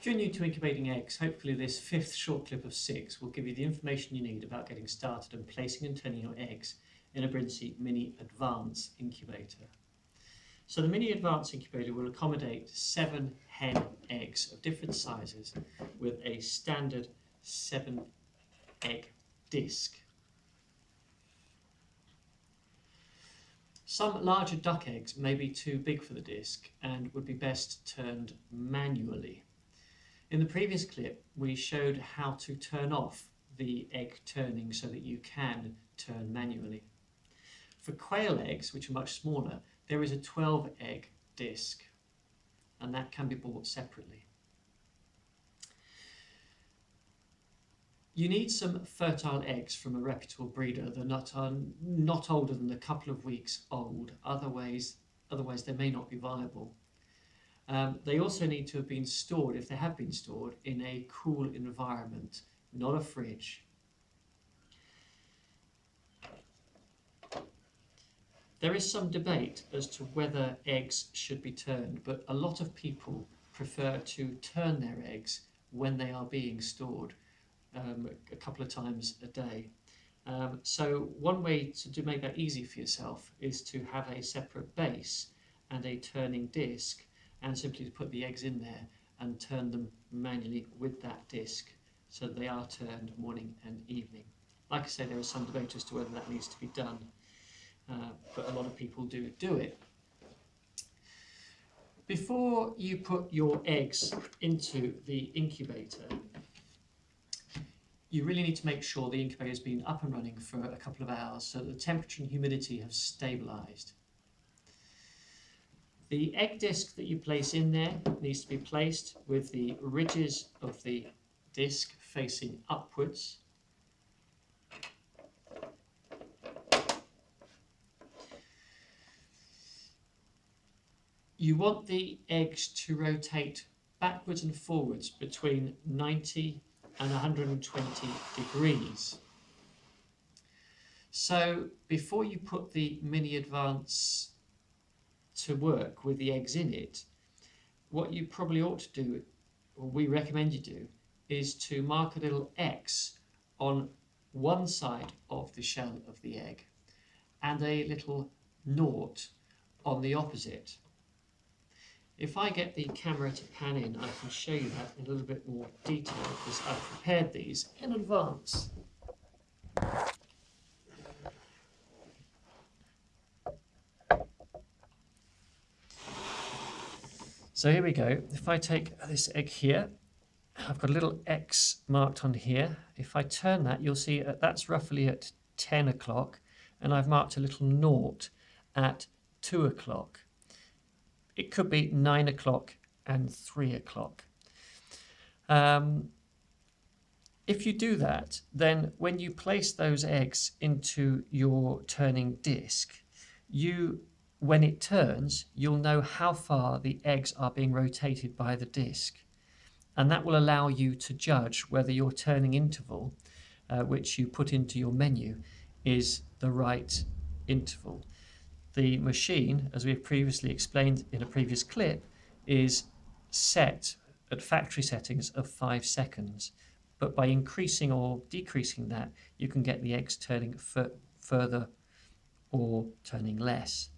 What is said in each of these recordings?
If you're new to incubating eggs, hopefully this fifth short clip of six will give you the information you need about getting started and placing and turning your eggs in a Brinsea Mini Advance incubator. So the Mini Advance incubator will accommodate seven hen eggs of different sizes with a standard seven egg disc. Some larger duck eggs may be too big for the disc and would be best turned manually. In the previous clip, we showed how to turn off the egg turning so that you can turn manually. For quail eggs, which are much smaller, there is a 12 egg disc and that can be bought separately. You need some fertile eggs from a reputable breeder that are not uh, older than a couple of weeks old, otherwise, otherwise they may not be viable. Um, they also need to have been stored, if they have been stored, in a cool environment, not a fridge. There is some debate as to whether eggs should be turned, but a lot of people prefer to turn their eggs when they are being stored um, a couple of times a day. Um, so one way to do, make that easy for yourself is to have a separate base and a turning disc and simply to put the eggs in there and turn them manually with that disc so they are turned morning and evening. Like I say, there is some debate as to whether that needs to be done, uh, but a lot of people do do it. Before you put your eggs into the incubator, you really need to make sure the incubator has been up and running for a couple of hours so that the temperature and humidity have stabilized. The egg disc that you place in there needs to be placed with the ridges of the disc facing upwards. You want the eggs to rotate backwards and forwards between 90 and 120 degrees. So before you put the mini advance to work with the eggs in it, what you probably ought to do, or we recommend you do, is to mark a little X on one side of the shell of the egg and a little naught on the opposite. If I get the camera to pan in, I can show you that in a little bit more detail because I've prepared these in advance. So here we go. If I take this egg here, I've got a little X marked on here. If I turn that, you'll see that's roughly at 10 o'clock, and I've marked a little naught at 2 o'clock. It could be 9 o'clock and 3 o'clock. Um, if you do that, then when you place those eggs into your turning disc, you when it turns, you'll know how far the eggs are being rotated by the disc. And that will allow you to judge whether your turning interval, uh, which you put into your menu, is the right interval. The machine, as we've previously explained in a previous clip, is set at factory settings of five seconds. But by increasing or decreasing that, you can get the eggs turning further or turning less.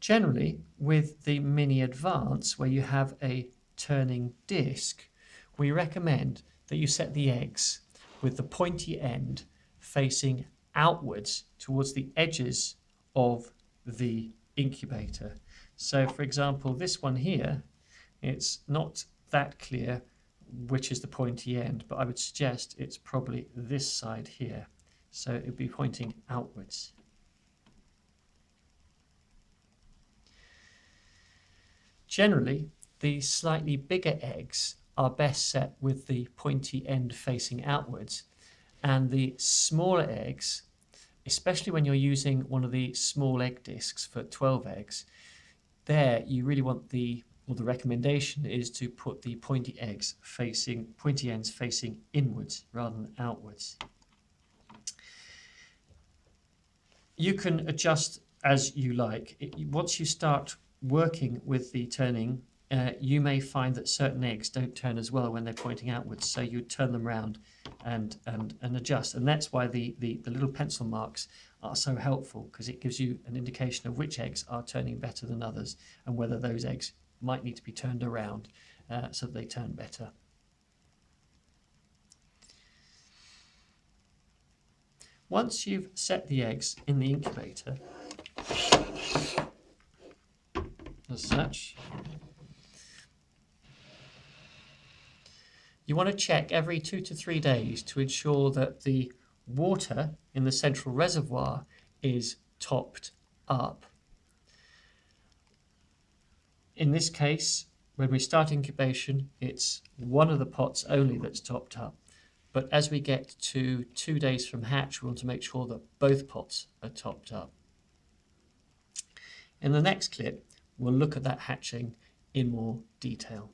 Generally, with the Mini Advance, where you have a turning disc, we recommend that you set the eggs with the pointy end facing outwards towards the edges of the incubator. So for example, this one here, it's not that clear which is the pointy end, but I would suggest it's probably this side here. So it would be pointing outwards. Generally, the slightly bigger eggs are best set with the pointy end facing outwards, and the smaller eggs, especially when you're using one of the small egg discs for 12 eggs, there you really want the well, the recommendation is to put the pointy eggs facing pointy ends facing inwards rather than outwards. You can adjust as you like. It, once you start working with the turning, uh, you may find that certain eggs don't turn as well when they're pointing outwards, so you turn them round and, and, and adjust. And that's why the, the, the little pencil marks are so helpful because it gives you an indication of which eggs are turning better than others and whether those eggs might need to be turned around uh, so they turn better. Once you've set the eggs in the incubator, as such, you want to check every two to three days to ensure that the water in the central reservoir is topped up. In this case, when we start incubation, it's one of the pots only that's topped up. But as we get to two days from hatch, we want to make sure that both pots are topped up. In the next clip, we'll look at that hatching in more detail.